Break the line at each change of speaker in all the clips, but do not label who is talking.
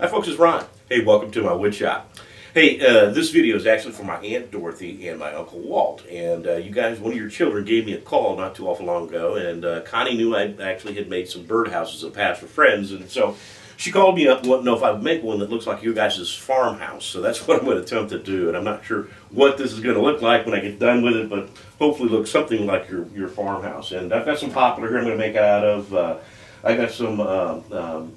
Hi folks, it's Ron. Hey, welcome to my wood shop. Hey, uh, this video is actually for my Aunt Dorothy and my Uncle Walt. And uh, you guys, one of your children gave me a call not too awful long ago, and uh, Connie knew I actually had made some birdhouses in the past for friends, and so she called me up and wanted to know if I would make one that looks like your guys' farmhouse. So that's what I'm going to attempt to do, and I'm not sure what this is going to look like when I get done with it, but hopefully look something like your, your farmhouse. And I've got some poplar here I'm going to make out of. Uh, I got some um, um,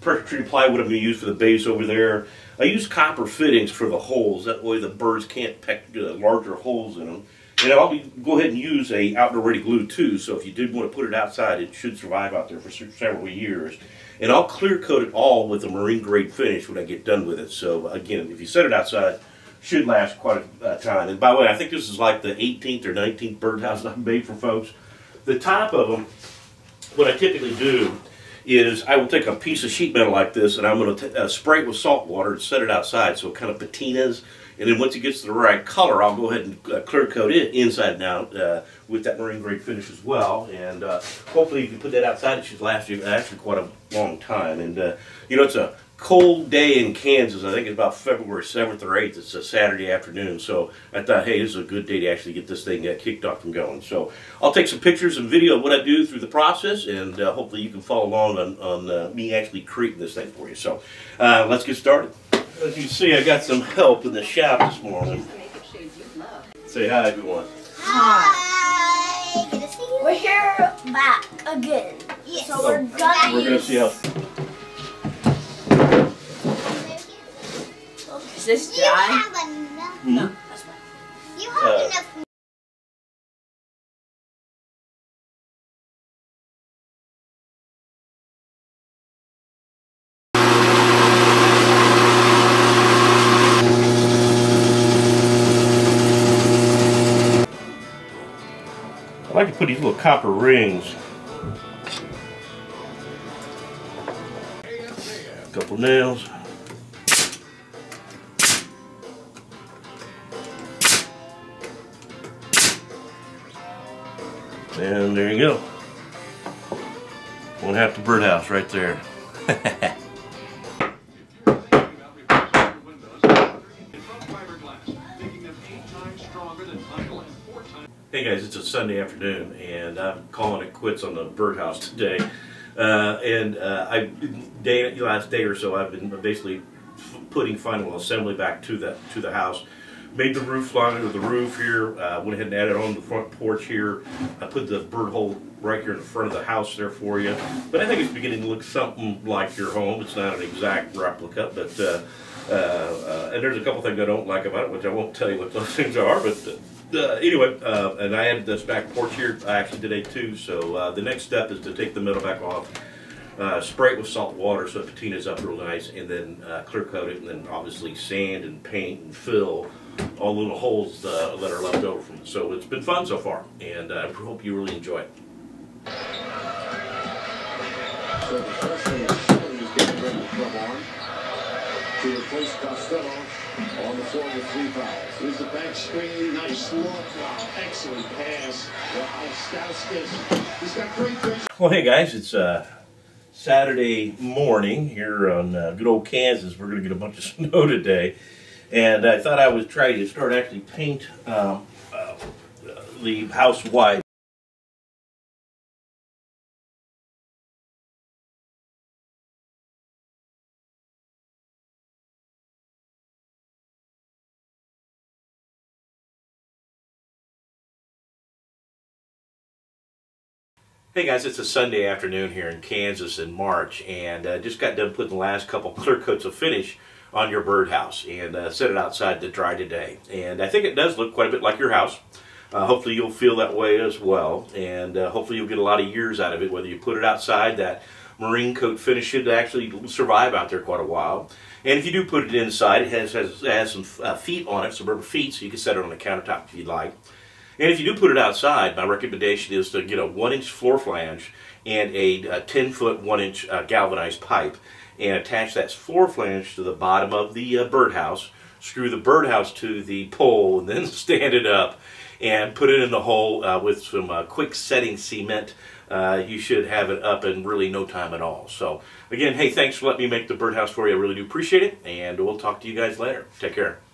pressure plywood I'm going to use for the base over there. I use copper fittings for the holes. That way the birds can't peck uh, larger holes in them. And I'll be, go ahead and use a outdoor ready glue too. So if you did want to put it outside, it should survive out there for several years. And I'll clear coat it all with a marine grade finish when I get done with it. So again, if you set it outside, should last quite a time. And by the way, I think this is like the 18th or 19th birdhouse I've made for folks. The top of them, what I typically do is I will take a piece of sheet metal like this and I'm going to uh, spray it with salt water and set it outside so it kind of patinas. And then once it gets to the right color, I'll go ahead and uh, clear coat it inside and out uh, with that marine grade finish as well. And uh, hopefully if you put that outside, it should last you actually quite a long time. And uh, you know, it's a cold day in Kansas. I think it's about February 7th or 8th. It's a Saturday afternoon. So I thought, hey, this is a good day to actually get this thing uh, kicked off and going. So I'll take some pictures and video of what I do through the process, and uh, hopefully you can follow along on, on uh, me actually creating this thing for you. So uh, let's get started. As you can see, I got some help in the shop this morning. Say hi, everyone.
Hi. We're here back again. Yes. So we're gonna
We're going to see how
Is this
You
dry?
have enough.
Hmm?
That's fine.
You have
Uh,
enough.
I like to put these little copper rings. A couple nails. And there you go. One half the birdhouse right there. Hey guys, it's a Sunday afternoon, and I'm calling it quits on the birdhouse today. Uh, and uh, I, day last day or so, I've been basically putting final assembly back to the to the house. Made the roof line of the roof here. Uh, went ahead and added on the front porch here. I put the bird hole right here in the front of the house there for you. But I think it's beginning to look something like your home. It's not an exact replica, but. Uh, uh, uh, and there's a couple things I don't like about it, which I won't tell you what those things are. But uh, anyway, uh, and I added this back porch here. I actually today too. So the next step is to take the metal back off, uh, spray it with salt water so it patinas up real nice, and then uh, clear coat it, and then obviously sand and paint and fill all the little holes uh, that are left over from it. So it's been fun so far, and uh, I hope you really enjoy it.
So the first thing is Shelley is getting ready to come on to replace Costello on the floor with three fouls.
Here's the back screen, nice look, wow, excellent pass. Wow, Stauskas, he's got great vision.
Well, hey guys, it's uh, Saturday morning here on uh, good old Kansas. We're going to get a bunch of snow today, and I thought I would try to start actually paint um, uh, the house white. Hey guys, it's a Sunday afternoon here in Kansas in March, and uh, just got done putting the last couple clear coats of finish on your birdhouse and uh, set it outside to dry today. And I think it does look quite a bit like your house. Uh, hopefully you'll feel that way as well, and uh, hopefully you'll get a lot of years out of it. Whether you put it outside, that marine coat finish should actually survive out there quite a while. And if you do put it inside, it has has, has some uh, feet on it, some rubber feet, so you can set it on the countertop if you'd like. And if you do put it outside, my recommendation is to get a one inch floor flange and a, a 10 foot 1 inch uh, galvanized pipe and attach that floor flange to the bottom of the uh, birdhouse. Screw the birdhouse to the pole and then stand it up and put it in the hole uh, with some uh, quick setting cement uh, you should have it up in really no time at all. So again, hey, thanks for letting me make the birdhouse for you. I really do appreciate it, and we'll talk to you guys later. Take care.